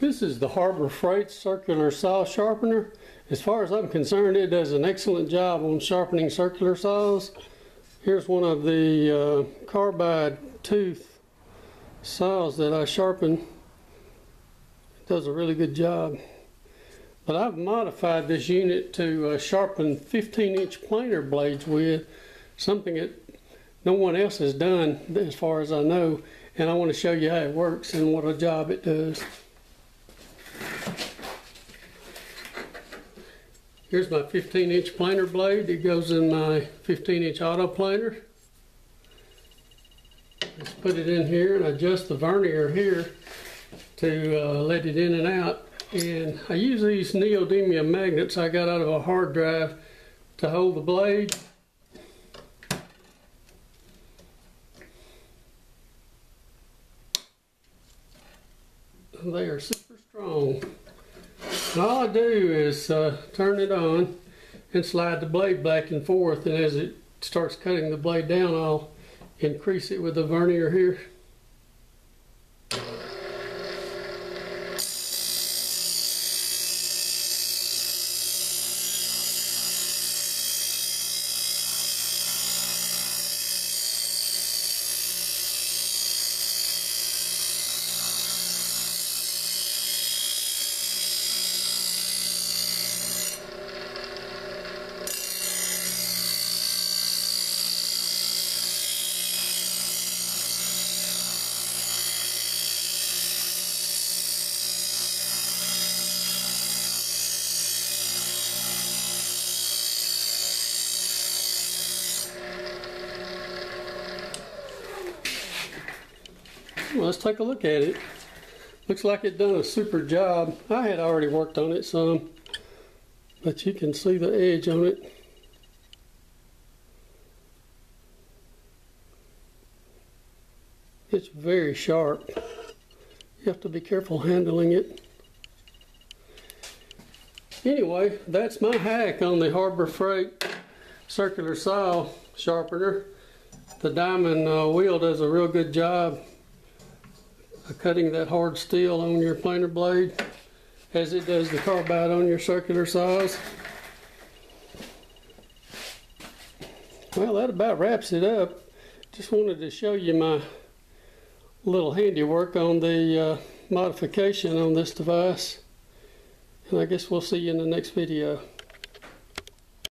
This is the Harbor Freight Circular Saw Sharpener. As far as I'm concerned, it does an excellent job on sharpening circular saws. Here's one of the uh, carbide tooth saws that I sharpen. It does a really good job. But I've modified this unit to uh, sharpen 15 inch planer blades with, something that no one else has done as far as I know. And I want to show you how it works and what a job it does. Here's my 15 inch planer blade. It goes in my 15 inch auto planer. Let's put it in here and adjust the vernier here to uh, let it in and out. And I use these neodymium magnets I got out of a hard drive to hold the blade. They are super strong. All I do is uh, turn it on and slide the blade back and forth and as it starts cutting the blade down I'll increase it with the vernier here. Well, let's take a look at it. Looks like it done a super job. I had already worked on it some, but you can see the edge on it. It's very sharp. You have to be careful handling it. Anyway, that's my hack on the Harbor Freight circular saw sharpener. The diamond uh, wheel does a real good job cutting that hard steel on your planer blade as it does the carbide on your circular saws. Well, that about wraps it up. Just wanted to show you my little handiwork on the uh, modification on this device. And I guess we'll see you in the next video.